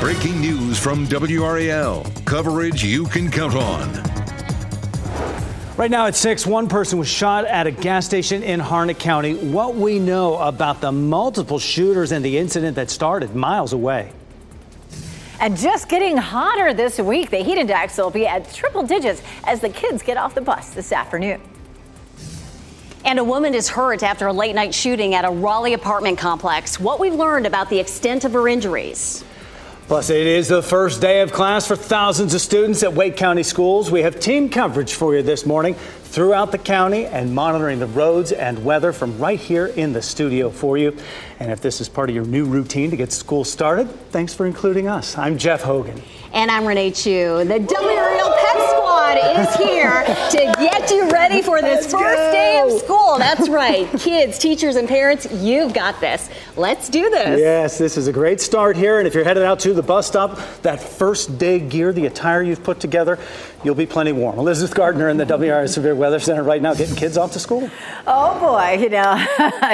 Breaking news from WRAL. Coverage you can count on. Right now at 6, one person was shot at a gas station in Harnett County. What we know about the multiple shooters and the incident that started miles away. And just getting hotter this week, the heat index will be at triple digits as the kids get off the bus this afternoon. And a woman is hurt after a late night shooting at a Raleigh apartment complex. What we've learned about the extent of her injuries. Plus, it is the first day of class for thousands of students at Wake County schools. We have team coverage for you this morning throughout the county and monitoring the roads and weather from right here in the studio for you. And if this is part of your new routine to get school started, thanks for including us. I'm Jeff Hogan. And I'm Renee Chou. The WRAL Pet Squad is here to get you ready for this Let's first go. day of school. That's right. Kids, teachers, and parents, you've got this. Let's do this. Yes, this is a great start here. And if you're headed out to the bus stop, that first day gear, the attire you've put together, you'll be plenty warm. Elizabeth Gardner in the WRAL Severe Weather Center right now getting kids off to school. Oh boy, you know,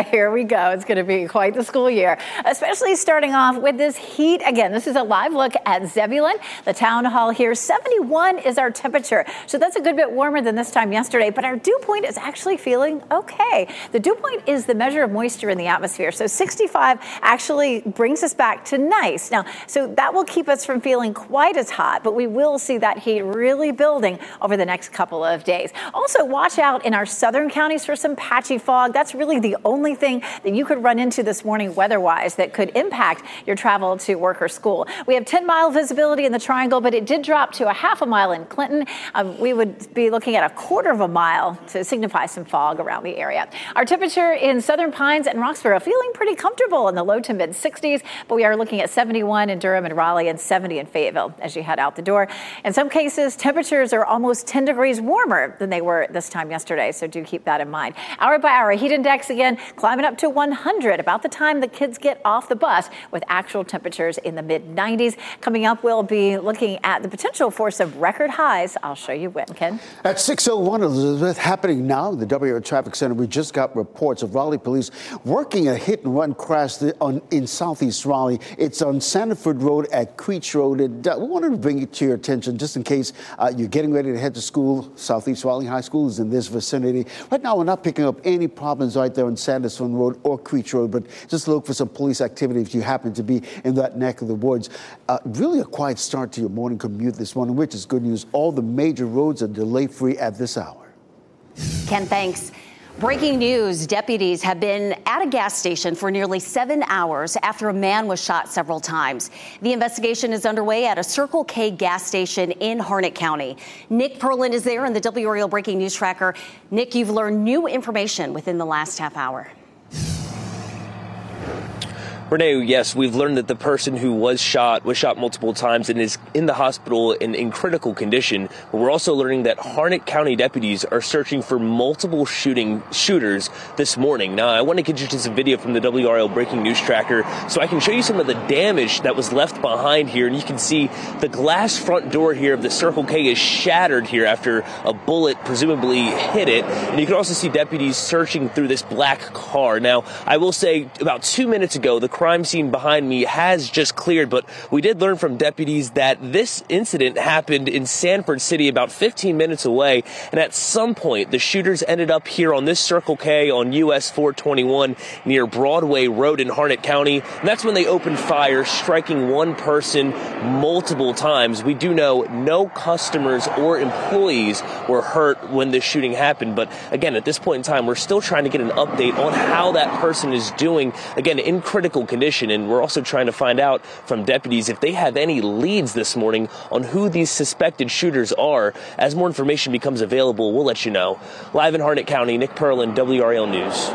here we go. It's going to be quite the school year, especially starting off with this heat. Again, this is a live look at Zebulon. The town hall here, 71 is our temperature. So that's a good bit warmer than this time yesterday, but our dew point is actually feeling okay. The dew point is the measure of moisture in the atmosphere. So 65 actually brings us back to nice. Now, so that will keep us from feeling quite as hot, but we will see that heat really building over the next couple of days. Also, watch out in our southern counties for some patchy fog. That's really the only thing that you could run into this morning weather-wise that could impact your travel to work or school. We have 10 mile visibility in the triangle, but it did drop to a half a mile in Clinton. Um, we would be looking at a quarter of a mile to signify some fog around the area. Our temperature in Southern Pines and Roxboro feeling pretty comfortable in the low to mid 60s, but we are looking at 71 in Durham and Raleigh and 70 in Fayetteville as you head out the door. In some cases, temperatures are almost 10 degrees warmer than they were this time yesterday, so do keep that in mind. Hour by hour, heat index again climbing up to 100 about the time the kids get off the bus with actual temperatures in the mid 90s. Coming up, we'll be looking at the potential for some record highs. I'll show you when, Ken. At 6.01, Elizabeth, happening now in the WRAL Traffic Center, we just got reports of Raleigh police working a hit and run crash on, in southeast Raleigh. It's on Sanderford Road at Creech Road. And uh, we wanted to bring it to your attention just in case uh, you're getting ready to head to school. Southeast Raleigh High School is in this vicinity. Right now, we're not picking up any problems right there on Sanderford Road or Creech Road, but just look for some police activity if you happen to be in that neck of the woods. Uh, really a quiet start to your morning commute this morning, which is good news. All the major roads are delay free at this hour. Ken, thanks. Breaking news deputies have been at a gas station for nearly seven hours after a man was shot several times. The investigation is underway at a Circle K gas station in Harnett County. Nick Perlin is there in the WRAL Breaking News Tracker. Nick, you've learned new information within the last half hour. Yes, we've learned that the person who was shot was shot multiple times and is in the hospital in, in critical condition. But we're also learning that Harnett County deputies are searching for multiple shooting shooters this morning. Now, I want to get you to some video from the WRAL Breaking News Tracker so I can show you some of the damage that was left behind here. And you can see the glass front door here of the Circle K is shattered here after a bullet presumably hit it. And you can also see deputies searching through this black car. Now, I will say about two minutes ago, the crime scene behind me has just cleared, but we did learn from deputies that this incident happened in Sanford City about 15 minutes away. And at some point, the shooters ended up here on this Circle K on US 421 near Broadway Road in Harnett County. And that's when they opened fire, striking one person multiple times. We do know no customers or employees were hurt when this shooting happened. But again, at this point in time, we're still trying to get an update on how that person is doing. Again, in critical condition. And we're also trying to find out from deputies if they have any leads this morning on who these suspected shooters are. As more information becomes available, we'll let you know. Live in Harnett County, Nick Perlin, WRAL News.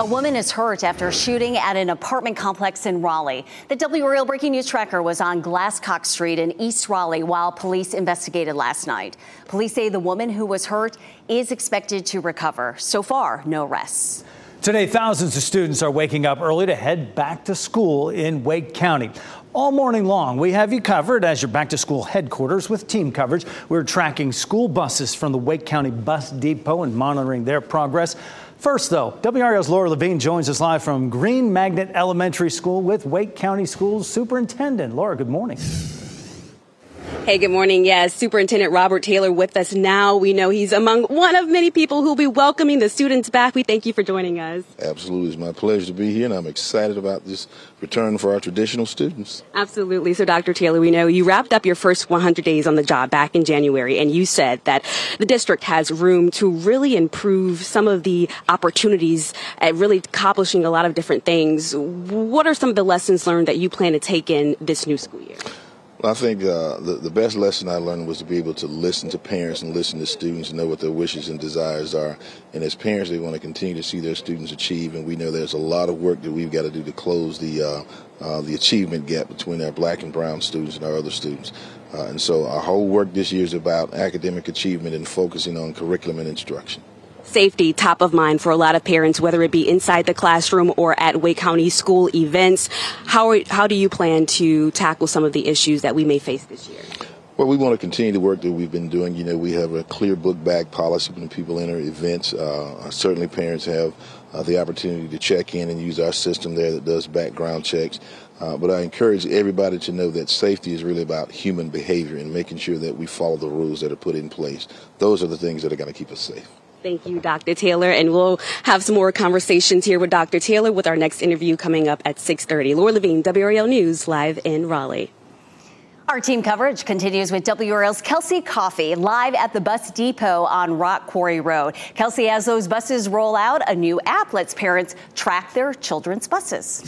A woman is hurt after a shooting at an apartment complex in Raleigh. The WRAL Breaking News Tracker was on Glascock Street in East Raleigh while police investigated last night. Police say the woman who was hurt is expected to recover. So far, no arrests. Today, thousands of students are waking up early to head back to school in Wake County. All morning long, we have you covered as your back to school headquarters with team coverage. We're tracking school buses from the Wake County Bus Depot and monitoring their progress. First, though, WRAL's Lora Lavigne joins us live from Green Magnet Elementary School with Wake County Schools Superintendent. Laura, good morning. Hey, good morning. Yes, Superintendent Robert Taylor with us now. We know he's among one of many people who'll be welcoming the students back. We thank you for joining us. Absolutely. It's my pleasure to be here, and I'm excited about this return for our traditional students. Absolutely. So, Dr. Taylor, we know you wrapped up your first 100 days on the job back in January, and you said that the district has room to really improve some of the opportunities at really accomplishing a lot of different things. What are some of the lessons learned that you plan to take in this new school year? Well, I think uh, the, the best lesson I learned was to be able to listen to parents and listen to students and know what their wishes and desires are. And as parents, they want to continue to see their students achieve. And we know there's a lot of work that we've got to do to close the uh, uh, the achievement gap between our black and brown students and our other students. Uh, and so our whole work this year is about academic achievement and focusing on curriculum and instruction safety top of mind for a lot of parents, whether it be inside the classroom or at Wake County school events. How, are, how do you plan to tackle some of the issues that we may face this year? Well, we want to continue the work that we've been doing. You know, we have a clear book bag policy when people enter events. Uh, certainly, parents have uh, the opportunity to check in and use our system there that does background checks. Uh, but I encourage everybody to know that safety is really about human behavior and making sure that we follow the rules that are put in place. Those are the things that are going to keep us safe. Thank you, Dr. Taylor. And we'll have some more conversations here with Dr. Taylor with our next interview coming up at 6.30. Lora Lavigne, WRAL News, live in Raleigh. Our team coverage continues with WRAL's Kelsey Coffey live at the bus depot on Rock Quarry Road. Kelsey, as those buses roll out, a new app lets parents track their children's buses.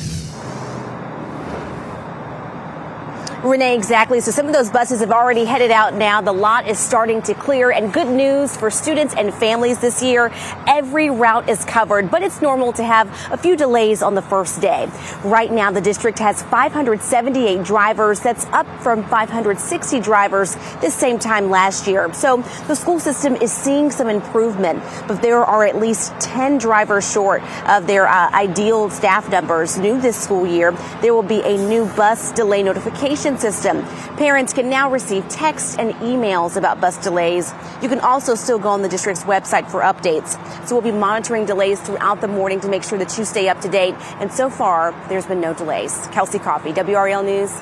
Renee, exactly. So some of those buses have already headed out now. The lot is starting to clear and good news for students and families this year. Every route is covered, but it's normal to have a few delays on the first day. Right now, the district has 578 drivers. That's up from 560 drivers this same time last year. So the school system is seeing some improvement, but there are at least 10 drivers short of their uh, ideal staff numbers. New this school year, there will be a new bus delay notification system. Parents can now receive texts and emails about bus delays. You can also still go on the district's website for updates. So we'll be monitoring delays throughout the morning to make sure that you stay up to date. And so far, there's been no delays. Kelsey Coffey, WRAL News,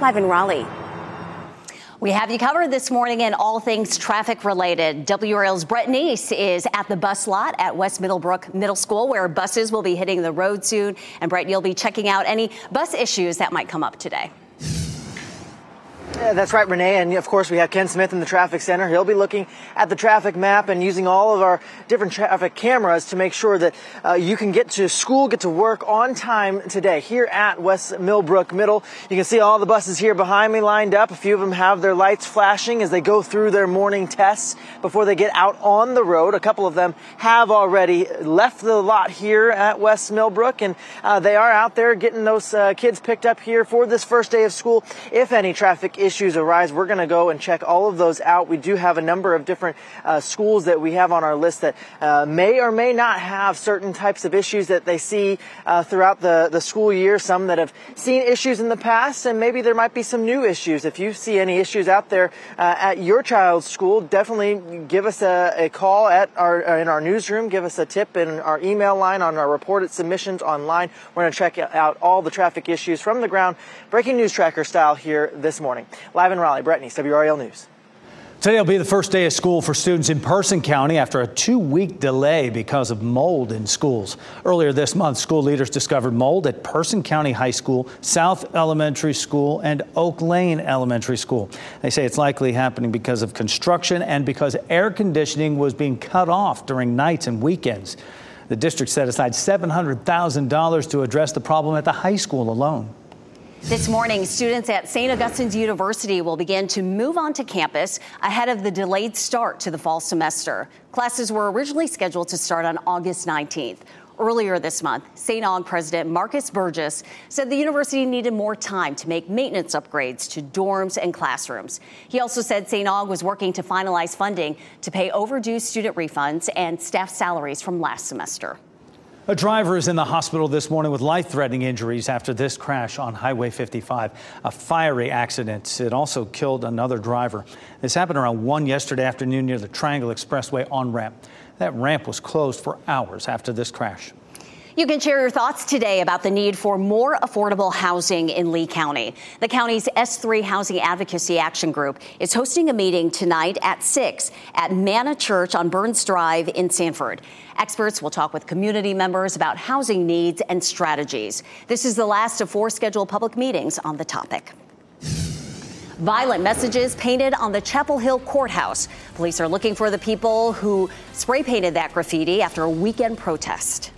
live in Raleigh. We have you covered this morning in all things traffic related. WRAL's Brett Neese is at the bus lot at West Millbrook Middle School where buses will be hitting the road soon. And Brett, you'll be checking out any bus issues that might come up today. That's right, Renee. And of course, we have Ken Smith in the traffic center. He'll be looking at the traffic map and using all of our different traffic cameras to make sure that uh, you can get to school, get to work on time today here at West Millbrook Middle. You can see all the buses here behind me lined up. A few of them have their lights flashing as they go through their morning tests before they get out on the road. A couple of them have already left the lot here at West Millbrook, and uh, they are out there getting those uh, kids picked up here for this first day of school. If any traffic issues issues arise, we're going to go and check all of those out. We do have a number of different uh, schools that we have on our list that uh, may or may not have certain types of issues that they see uh, throughout the, the school year. Some that have seen issues in the past, and maybe there might be some new issues. If you see any issues out there uh, at your child's school, definitely give us a, a call at our in our newsroom. Give us a tip in our email line on our reported submissions online. We're going to check out all the traffic issues from the ground, breaking news tracker style here this morning. Live in Raleigh, Brett Neese, WRAL News. Today will be the first day of school for students in Person County after a two week delay because of mold in schools. Earlier this month, school leaders discovered mold at Person County High School, South Elementary School, and Oak Lane Elementary School. They say it's likely happening because of construction and because air conditioning was being cut off during nights and weekends. The district set aside $700,000 to address the problem at the high school alone. This morning, students at St. Augustine's University will begin to move onto campus ahead of the delayed start to the fall semester. Classes were originally scheduled to start on August 19th. Earlier this month, St. Aug President Marcus Burgess said the university needed more time to make maintenance upgrades to dorms and classrooms. He also said St. Aug was working to finalize funding to pay overdue student refunds and staff salaries from last semester. A driver is in the hospital this morning with life threatening injuries after this crash on Highway 55, a fiery accident. It also killed another driver. This happened around 1 yesterday afternoon near the Triangle Expressway on ramp. That ramp was closed for hours after this crash. You can share your thoughts today about the need for more affordable housing in Lee County. The county's S3 Housing Advocacy Action Group is hosting a meeting tonight at 6 at Manna Church on Burns Drive in Sanford. Experts will talk with community members about housing needs and strategies. This is the last of four scheduled public meetings on the topic. Violent messages painted on the Chapel Hill courthouse. Police are looking for the people who spray painted that graffiti after a weekend protest.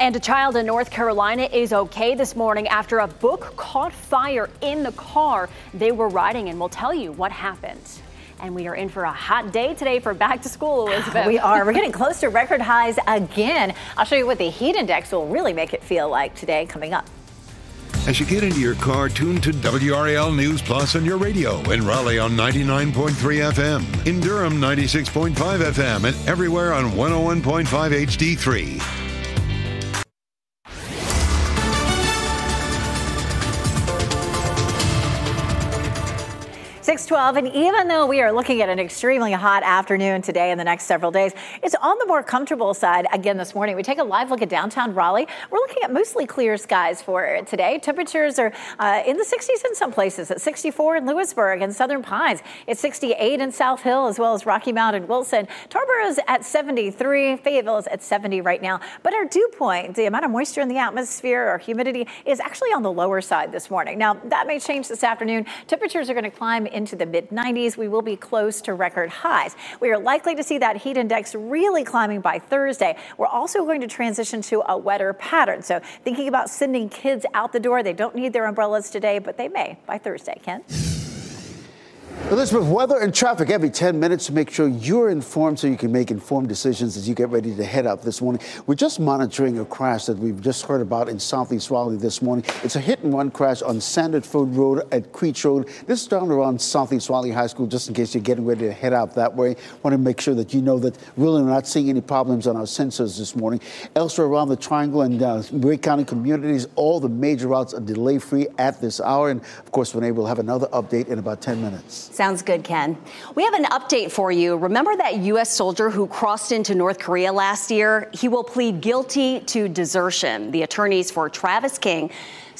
And a child in North Carolina is okay this morning after a book caught fire in the car they were riding in. We'll tell you what happened. And we are in for a hot day today for back to school, Elizabeth. We are. We're getting close to record highs again. I'll show you what the heat index will really make it feel like today coming up. As you get into your car, tune to WRAL News Plus on your radio in Raleigh on 99.3 FM, in Durham 96.5 FM, and everywhere on 101.5 HD3. 612. And even though we are looking at an extremely hot afternoon today and the next several days, it's on the more comfortable side again this morning. We take a live look at downtown Raleigh. We're looking at mostly clear skies for today. Temperatures are uh, in the 60s in some places, at 64 in Louisburg and Southern Pines. It's 68 in South Hill as well as Rocky Mount and Wilson. Tarboro is at 73. Fayetteville is at 70 right now. But our dew point, the amount of moisture in the atmosphere or humidity, is actually on the lower side this morning. Now, that may change this afternoon. Temperatures are going to climb in into the mid 90s. We will be close to record highs. We are likely to see that heat index really climbing by Thursday. We're also going to transition to a wetter pattern. So thinking about sending kids out the door, they don't need their umbrellas today, but they may by Thursday. Ken? Elizabeth, weather and traffic every 10 minutes to make sure you're informed so you can make informed decisions as you get ready to head out this morning. We're just monitoring a crash that we've just heard about in Southeast Raleigh this morning. It's a hit and run crash on Sanderford Road at Creech Road. This is down around Southeast Raleigh High School, just in case you're getting ready to head out that way. Want to make sure that you know that really we're not seeing any problems on our sensors this morning. Elsewhere around the Triangle and uh, Wake County communities, all the major routes are delay free at this hour. And of course, Renee will have another update in about 10 minutes. Sounds good, Ken. We have an update for you. Remember that U.S. soldier who crossed into North Korea last year? He will plead guilty to desertion. The attorneys for Travis King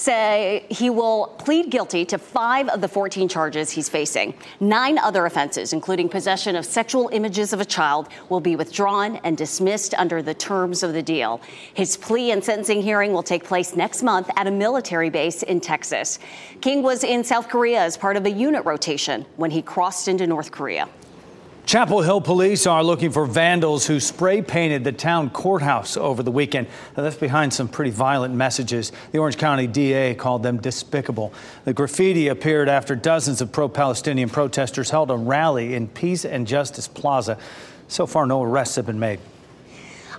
say he will plead guilty to five of the 14 charges he's facing. Nine other offenses, including possession of sexual images of a child, will be withdrawn and dismissed under the terms of the deal. His plea and sentencing hearing will take place next month at a military base in Texas. King was in South Korea as part of a unit rotation when he crossed into North Korea. Chapel Hill police are looking for vandals who spray painted the town courthouse over the weekend. That's behind some pretty violent messages. The Orange County DA called them despicable. The graffiti appeared after dozens of pro Palestinian protesters held a rally in Peace and Justice Plaza. So far, no arrests have been made.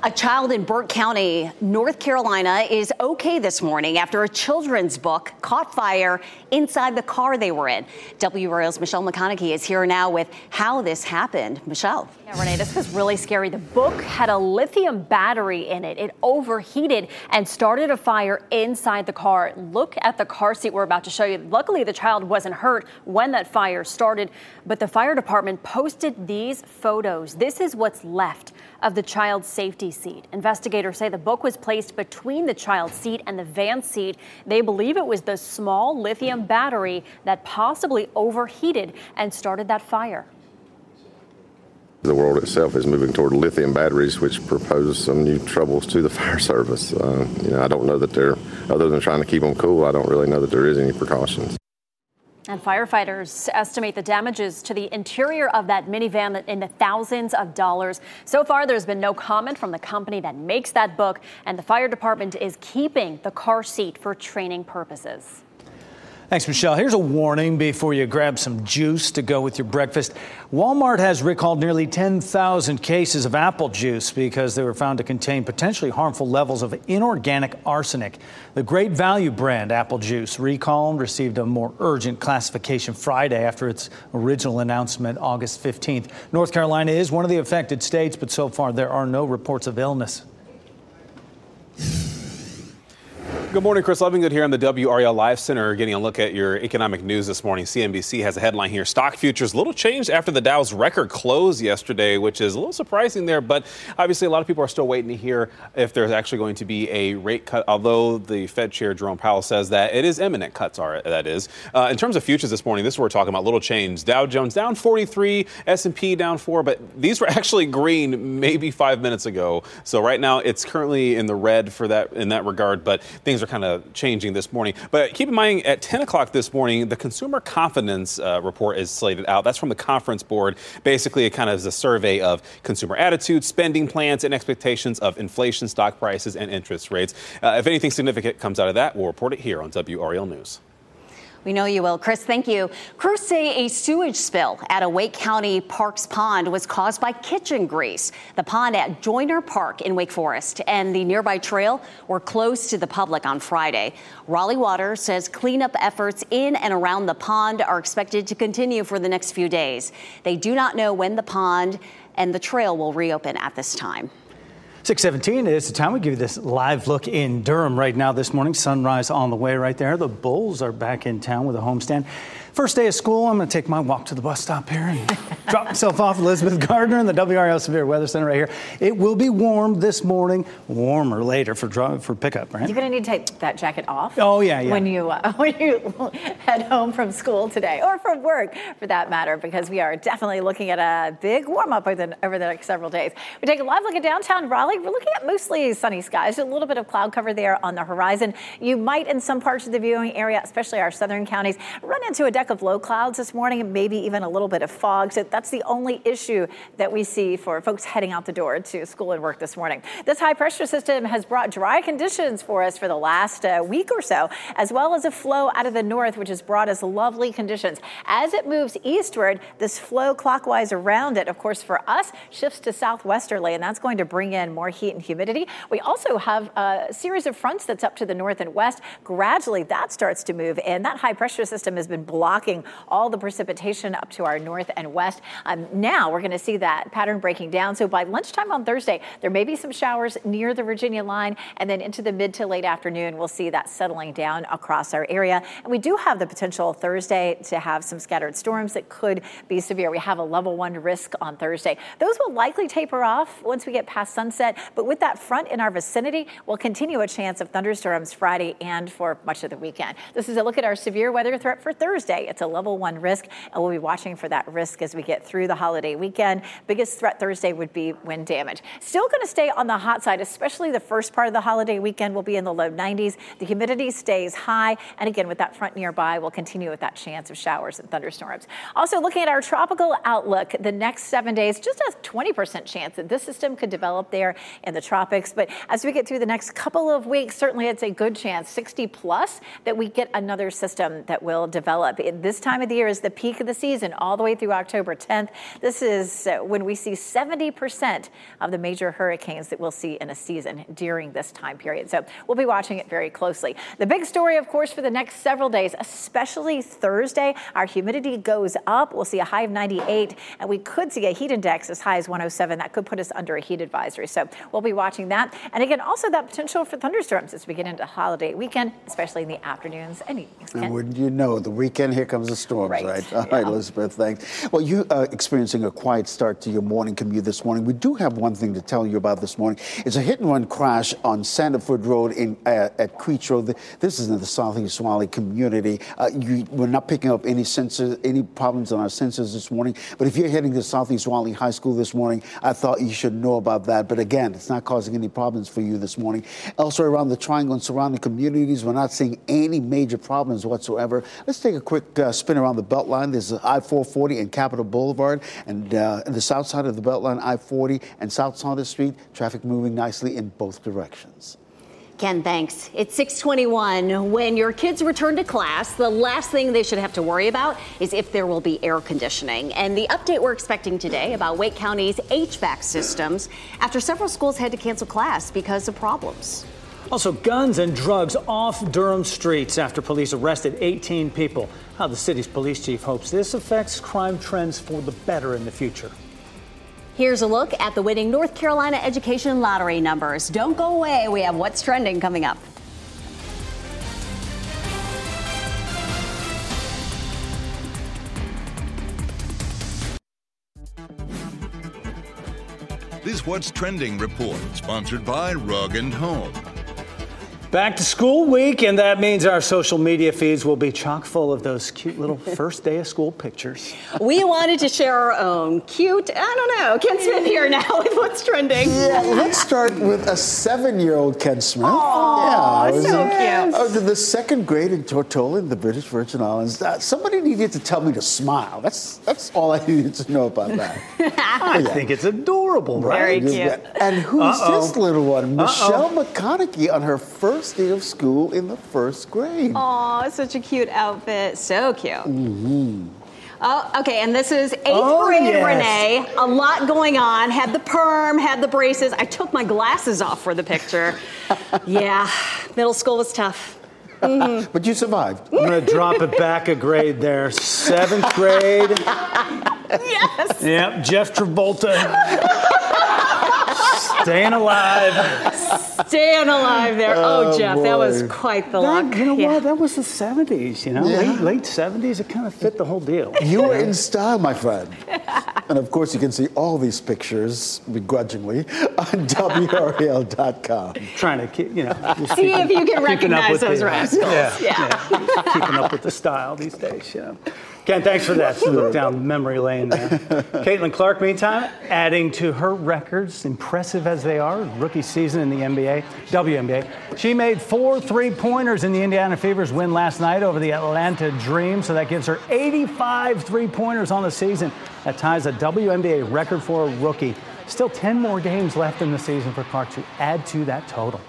A child in Burke County, North Carolina, is okay this morning after a children's book caught fire inside the car they were in. WRAL's Michelle McConaughey is here now with how this happened. Michelle. Yeah, Renee, this was really scary. The book had a lithium battery in it. It overheated and started a fire inside the car. Look at the car seat we're about to show you. Luckily, the child wasn't hurt when that fire started, but the fire department posted these photos. This is what's left of the child's safety seat. Investigators say the book was placed between the child's seat and the van seat. They believe it was the small lithium battery that possibly overheated and started that fire. The world itself is moving toward lithium batteries, which propose some new troubles to the fire service. Uh, you know, I don't know that they're, other than trying to keep them cool, I don't really know that there is any precautions. And firefighters estimate the damages to the interior of that minivan in the thousands of dollars. So far, there's been no comment from the company that makes that book, and the fire department is keeping the car seat for training purposes. Thanks, Michelle. Here's a warning before you grab some juice to go with your breakfast. Walmart has recalled nearly 10,000 cases of apple juice because they were found to contain potentially harmful levels of inorganic arsenic. The Great Value brand apple juice recall received a more urgent classification Friday after its original announcement August 15th. North Carolina is one of the affected states, but so far there are no reports of illness. Good morning, Chris Lovingood here on the WRAL Live Center, getting a look at your economic news this morning. CNBC has a headline here: Stock futures little changed after the Dow's record close yesterday, which is a little surprising there. But obviously, a lot of people are still waiting to hear if there's actually going to be a rate cut. Although the Fed Chair Jerome Powell says that it is imminent cuts are that is. Uh, in terms of futures this morning, this is what we're talking about: little change. Dow Jones down 43, S&P down four, but these were actually green maybe five minutes ago. So right now, it's currently in the red for that in that regard. But things are kind of changing this morning. But keep in mind, at 10 o'clock this morning, the consumer confidence uh, report is slated out. That's from the conference board. Basically, it kind of is a survey of consumer attitudes, spending plans, and expectations of inflation, stock prices, and interest rates. Uh, if anything significant comes out of that, we'll report it here on WRAL News. We know you will. Chris, thank you. Crews say a sewage spill at a Wake County Parks pond was caused by kitchen grease. The pond at Joyner Park in Wake Forest and the nearby trail were closed to the public on Friday. Raleigh Water says cleanup efforts in and around the pond are expected to continue for the next few days. They do not know when the pond and the trail will reopen at this time. 617 is the time we give you this live look in Durham right now this morning. Sunrise on the way right there. The Bulls are back in town with a homestand. First day of school, I'm going to take my walk to the bus stop here and drop myself off Elizabeth Gardner in the WRAL Severe Weather Center right here. It will be warm this morning, warmer later for for pickup, right? You're going to need to take that jacket off. Oh yeah, yeah. When you uh, when you head home from school today or from work, for that matter, because we are definitely looking at a big warm up over the, over the next several days. We take a live look at downtown Raleigh. We're looking at mostly sunny skies, a little bit of cloud cover there on the horizon. You might, in some parts of the viewing area, especially our southern counties, run into a deck of low clouds this morning and maybe even a little bit of fog. So that's the only issue that we see for folks heading out the door to school and work this morning. This high pressure system has brought dry conditions for us for the last uh, week or so, as well as a flow out of the north, which has brought us lovely conditions. As it moves eastward, this flow clockwise around it, of course, for us, shifts to southwesterly, and that's going to bring in more heat and humidity. We also have a series of fronts that's up to the north and west. Gradually, that starts to move in. That high pressure system has been blocking all the precipitation up to our north and west. Um, now we're going to see that pattern breaking down. So by lunchtime on Thursday, there may be some showers near the Virginia line, and then into the mid to late afternoon, we'll see that settling down across our area. And we do have the potential Thursday to have some scattered storms that could be severe. We have a level one risk on Thursday. Those will likely taper off once we get past sunset, but with that front in our vicinity, we'll continue a chance of thunderstorms Friday and for much of the weekend. This is a look at our severe weather threat for Thursday. It's a level one risk, and we'll be watching for that risk as we get through the holiday weekend. Biggest threat Thursday would be wind damage. Still going to stay on the hot side, especially the first part of the holiday weekend will be in the low 90s. The humidity stays high, and again, with that front nearby, we'll continue with that chance of showers and thunderstorms. Also, looking at our tropical outlook, the next seven days, just a 20% chance that this system could develop there in the tropics. But as we get through the next couple of weeks, certainly it's a good chance, 60 plus, that we get another system that will develop. This time of the year is the peak of the season, all the way through October 10th. This is uh, when we see 70% of the major hurricanes that we'll see in a season during this time period. So we'll be watching it very closely. The big story, of course, for the next several days, especially Thursday, our humidity goes up. We'll see a high of 98, and we could see a heat index as high as 107. That could put us under a heat advisory. So we'll be watching that. And again, also that potential for thunderstorms as we get into holiday weekend, especially in the afternoons and evenings. And wouldn't you know, the weekend, here comes the storms, right? Right. All right, Elizabeth, thanks. Well, you are experiencing a quiet start to your morning commute this morning. We do have one thing to tell you about this morning. It's a hit and run crash on Sanderford Road in uh, at Creech Road. This is in the Southeast Raleigh community. Uh, you, we're not picking up any sensors, any problems on our sensors this morning. But if you're heading to Southeast Raleigh High School this morning, I thought you should know about that. But again, it's not causing any problems for you this morning. Elsewhere around the Triangle and surrounding communities, we're not seeing any major problems whatsoever. Let's take a quick uh, spin around the Beltline. There's I-440 and Capitol Boulevard, and uh, the south side of the Beltline, I-40 and South Saunders Street, traffic moving nicely in both directions. Ken, thanks. It's 621. When your kids return to class, the last thing they should have to worry about is if there will be air conditioning. And the update we're expecting today about Wake County's HVAC systems after several schools had to cancel class because of problems. Also, guns and drugs off Durham streets after police arrested 18 people. How the city's police chief hopes this affects crime trends for the better in the future. Here's a look at the winning North Carolina Education Lottery numbers. Don't go away. We have What's Trending coming up. This What's Trending report, sponsored by Rug and Home. Back to school week, and that means our social media feeds will be chock full of those cute little first day of school pictures. We wanted to share our own cute, I don't know, Ken Smith here now with what's trending. Yeah, let's start with a seven-year-old Ken Smith. Aw, yeah, so in- cute. uh, the second grade in Tortola in the British Virgin Islands. Uh, somebody needed to tell me to smile. That's that's all I needed to know about that. I think it's adorable, right? And who's Uh-oh. this little one? Uh-oh. Michelle McConaughey on her first day of school in the first grade. Aw, such a cute outfit. So cute. Mhm. Oh, okay, and this is eighth Oh, grade yes. Renee. A lot going on. Had the perm, had the braces. I took my glasses off for the picture. yeah, middle school was tough. Mhm. But you survived. I'm going to drop it back a grade there. Seventh grade. yes. Yep, Jeff Travolta. Staying alive. Staying alive there. Oh, Oh, Jeff, that was quite the That- look. you know Yeah. what? That was the 70s, you know? Yeah. Late, late 70s. It kind of fit the whole deal. You were in style, my friend. and of course, you can see all these pictures, begrudgingly, on WRAL.com. Trying to keep, you know. just See if you can recognize those the- uh, rascals. Yeah, Yeah. keeping up with the style these days, you know. Ken, thanks for that down memory lane there. Caitlin Clark, meantime, adding to her records, impressive as they are, rookie season in the NBA, WNBA. She made four three-pointers in the Indiana Fever's win last night over the Atlanta Dream, so that gives her 85 three-pointers on the season. That ties a WNBA record for a rookie. Still 10 more games left in the season for Clark to add to that total.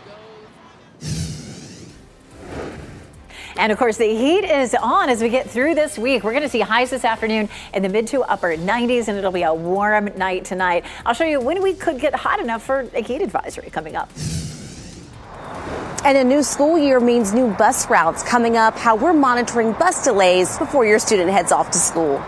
And of course, the heat is on as we get through this week. We're going to see highs this afternoon in the mid to upper 90s, and it'll be a warm night tonight. I'll show you when we could get hot enough for a heat advisory coming up. And a new school year means new bus routes coming up, how we're monitoring bus delays before your student heads off to school.